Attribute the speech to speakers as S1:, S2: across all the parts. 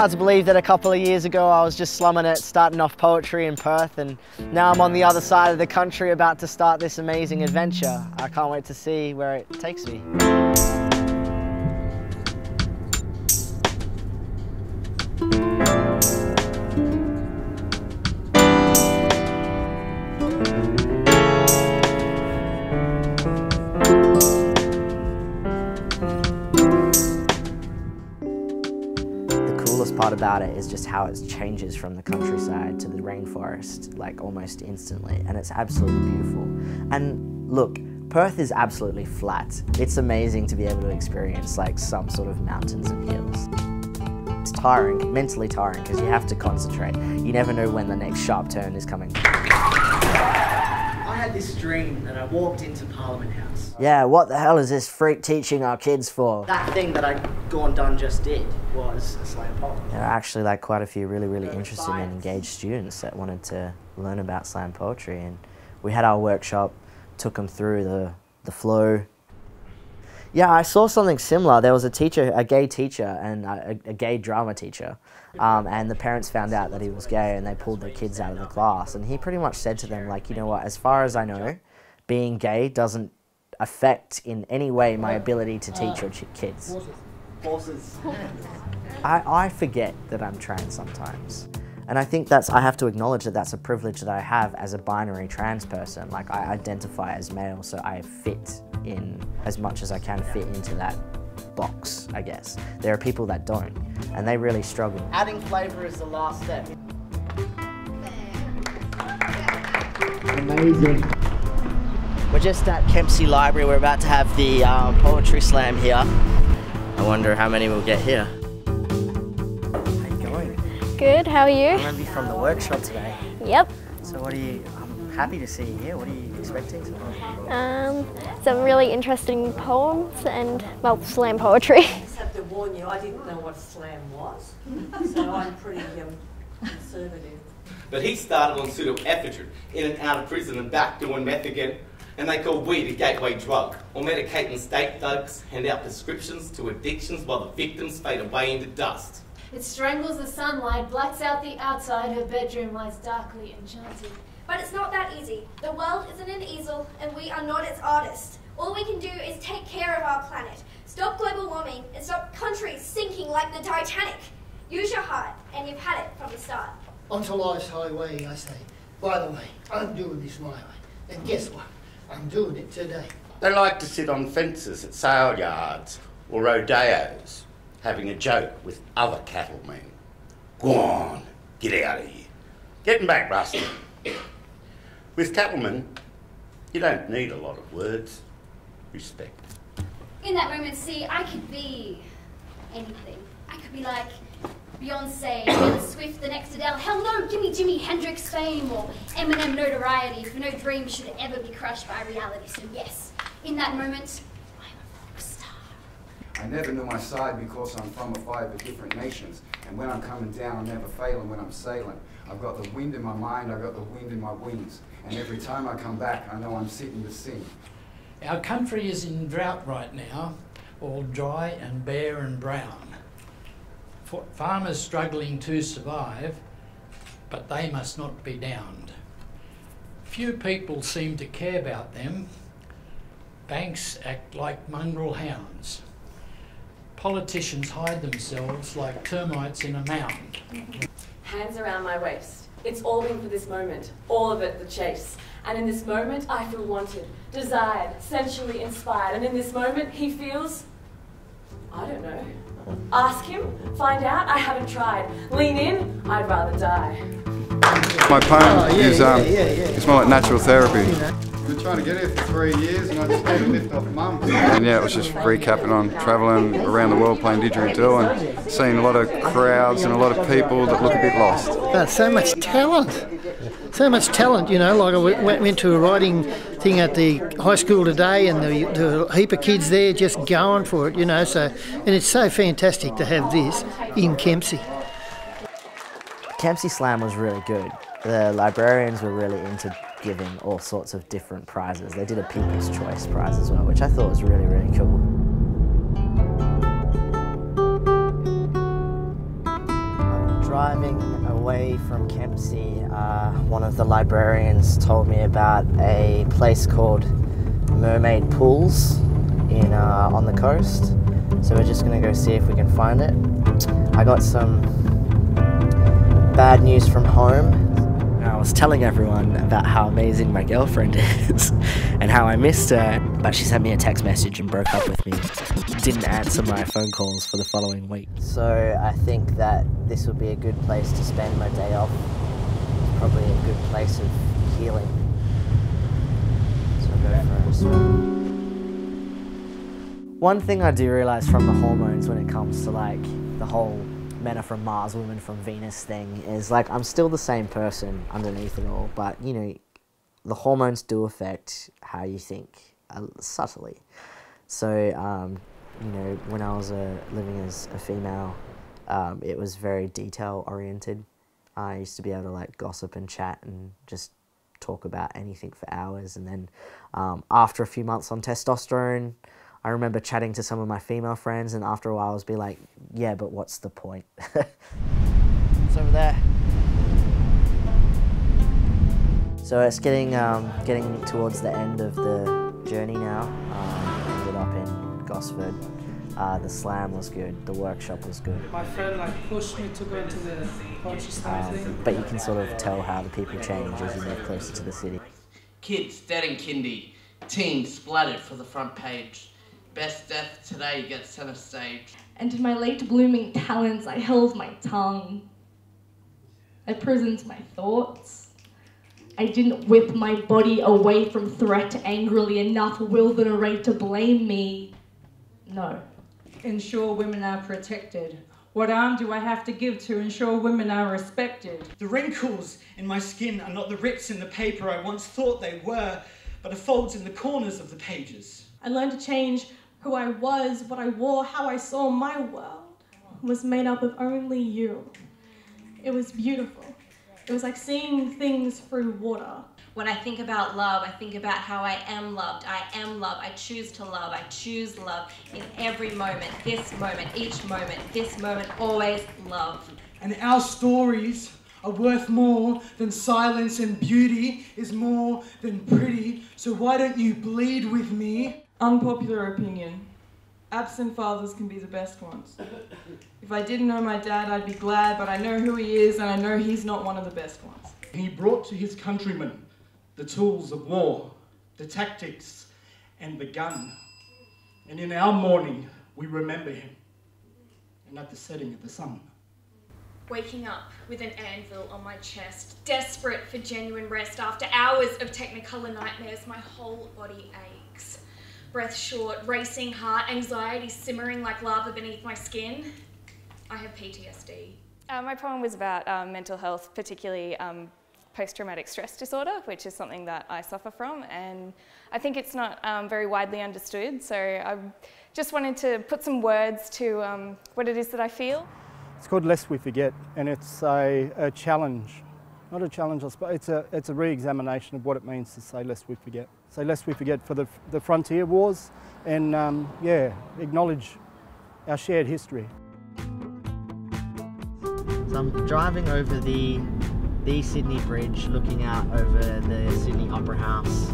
S1: hard to believe that a couple of years ago I was just slumming it, starting off poetry in Perth, and now I'm on the other side of the country about to start this amazing adventure. I can't wait to see where it takes me. About it is just how it changes from the countryside to the rainforest, like almost instantly, and it's absolutely beautiful. And look, Perth is absolutely flat. It's amazing to be able to experience like some sort of mountains and hills. It's tiring, mentally tiring, because you have to concentrate. You never know when the next sharp turn is coming.
S2: This dream that I walked into Parliament House.
S1: Yeah, what the hell is this freak teaching our kids for?
S2: That thing that I'd gone done just did was a slam poetry.
S1: There are actually like quite a few really, really interested and engaged students that wanted to learn about slam poetry and we had our workshop, took them through the, the flow. Yeah, I saw something similar. There was a teacher, a gay teacher and a, a gay drama teacher um, and the parents found out that he was gay and they pulled their kids out of the class and he pretty much said to them like, you know what, as far as I know, being gay doesn't affect in any way my ability to teach your kids. I, I forget that I'm trans sometimes. And I think that's, I have to acknowledge that that's a privilege that I have as a binary trans person. Like I identify as male, so I fit in as much as I can fit into that box, I guess. There are people that don't, and they really struggle.
S2: Adding flavour is the last step.
S1: Amazing. We're just at Kempsey Library. We're about to have the uh, poetry slam here. I wonder how many we'll get here. How you going?
S3: Good, how are you?
S1: I'm going to be from the workshop today.
S3: Yep.
S1: So what are you, I'm happy to see you here. What are you expecting
S3: Um, some really interesting poems and, well, slam poetry. I
S4: just have to warn you, I didn't know what slam was, so I'm pretty um, conservative.
S5: But he started on pseudoephedrine, in and out of prison and back doing meth again and they call weed a gateway drug, or medicating state thugs hand out prescriptions to addictions while the victims fade away into dust.
S6: It strangles the sunlight, blacks out the outside, her bedroom lies darkly enchanted.
S7: But it's not that easy. The world isn't an easel, and we are not its artists. All we can do is take care of our planet, stop global warming, and stop countries sinking like the Titanic. Use your heart, and you've had it from the start.
S8: Onto life's highway, I say. By the way, I'm doing this my way. And guess what? I'm doing it today.
S9: They like to sit on fences at sale yards or rodeos, having a joke with other cattlemen. Go on, get out of here. Getting back, Rusty. with cattlemen, you don't need a lot of words. Respect.
S10: In that moment, see, I could be anything. I could be like Beyonce, Taylor Swift, the next Adele. Hell no, give me Jimi Hendrix fame or Eminem notoriety, for no dream should ever be crushed by reality. So yes, in that moment, I'm a rock star.
S11: I never knew my side because I'm from a five of different nations. And when I'm coming down, I'm never failing when I'm sailing. I've got the wind in my mind, I've got the wind in my wings. And every time I come back, I know I'm sitting to sing.
S12: Our country is in drought right now, all dry and bare and brown farmers struggling to survive, but they must not be downed. Few people seem to care about them. Banks act like mongrel hounds. Politicians hide themselves like termites in a mound.
S13: Hands around my waist. It's all been for this moment, all of it the chase. And in this moment, I feel wanted, desired, sensually inspired. And in this moment, he feels, I don't know, Ask him, find out, I haven't tried. Lean in, I'd rather die.
S11: My poem
S13: oh, yeah,
S11: is um,
S13: yeah, yeah,
S11: it's more like natural therapy. Been trying to get here for three years and I just had a lift off mum. And yeah, it was just recapping on travelling around the world playing didgeridoo and seeing a lot of crowds and a lot of people that look a bit lost.
S8: That's so much talent so much talent, you know. Like I went, went to a writing thing at the high school today, and there, there were a heap of kids there just going for it, you know. So, and it's so fantastic to have this in Kempsey.
S1: Kempsey Slam was really good. The librarians were really into giving all sorts of different prizes. They did a People's Choice Prize as well, which I thought was really, really cool. driving away from Kempsey, uh, one of the librarians told me about a place called Mermaid Pools in uh, on the coast. So we're just gonna go see if we can find it. I got some bad news from home. I was telling everyone about how amazing my girlfriend is and how I missed her, but she sent me a text message and broke up with me. Didn't answer my phone calls for the following week. So I think that this would be a good place to spend my day off. Probably a good place of healing. So I'll go for a swim. One thing I do realise from the hormones when it comes to like the whole men are from Mars, women from Venus thing is like I'm still the same person underneath it all, but you know, the hormones do affect how you think uh, subtly. So, um, you know, when I was uh, living as a female, um, it was very detail oriented. I used to be able to like gossip and chat and just talk about anything for hours. And then um, after a few months on testosterone, I remember chatting to some of my female friends, and after a while, I was be like, "Yeah, but what's the point?" it's over there. So it's getting um, getting towards the end of the journey now. Um, ended up in Gosford. Uh, the slam was good. The workshop was good.
S14: My friend like pushed me to go into the poetry slam thing.
S1: Um, but you can sort of tell how the people change as you move closer to the city.
S15: Kids dead in kindy. Teens splattered for the front page. Best death today gets centre stage.
S16: And in my late blooming talents, I held my tongue. I prisoned my thoughts. I didn't whip my body away from threat angrily enough will the array to blame me. No.
S17: Ensure women are protected. What arm do I have to give to ensure women are respected?
S18: The wrinkles in my skin are not the rips in the paper I once thought they were, but the folds in the corners of the pages.
S16: I learned to change who I was, what I wore, how I saw my world was made up of only you. It was beautiful. It was like seeing things through water.
S19: When I think about love, I think about how I am loved. I am love. I choose to love. I choose love in every moment, this moment, each moment, this moment, always love.
S18: And our stories are worth more than silence, and beauty is more than pretty. So why don't you bleed with me?
S17: Unpopular opinion. Absent fathers can be the best ones. If I didn't know my dad, I'd be glad, but I know who he is and I know he's not one of the best ones.
S18: He brought to his countrymen the tools of war, the tactics, and the gun. And in our mourning, we remember him. And at the setting of the sun.
S20: Waking up with an anvil on my chest, desperate for genuine rest after hours of technicolor nightmares, my whole body aches. Breath short, racing heart, anxiety simmering like lava beneath my skin. I have PTSD.
S21: Uh, my poem was about um, mental health, particularly um, post-traumatic stress disorder, which is something that I suffer from, and I think it's not um, very widely understood. So I just wanted to put some words to um, what it is that I feel.
S22: It's called Lest We Forget, and it's a, a challenge. Not a challenge, but it's a, it's a re-examination of what it means to say lest we forget. Say lest we forget for the, the frontier wars and, um, yeah, acknowledge our shared history.
S1: So I'm driving over the the Sydney Bridge, looking out over the Sydney Opera House,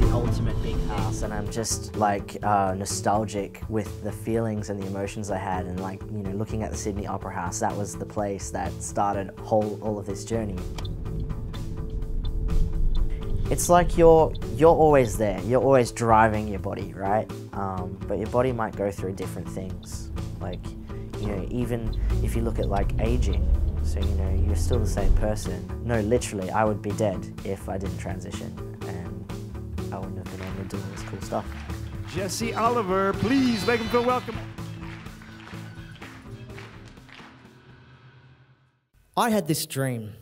S1: the ultimate big house, and I'm just like uh, nostalgic with the feelings and the emotions I had, and like you know, looking at the Sydney Opera House, that was the place that started whole all of this journey. It's like you're you're always there. You're always driving your body, right? Um, but your body might go through different things, like you know, even if you look at like aging, so you know, you're still the same person. No, literally, I would be dead if I didn't transition, and I wouldn't have been able to do all this cool stuff.
S23: Jesse Oliver, please make him feel welcome.
S24: I had this dream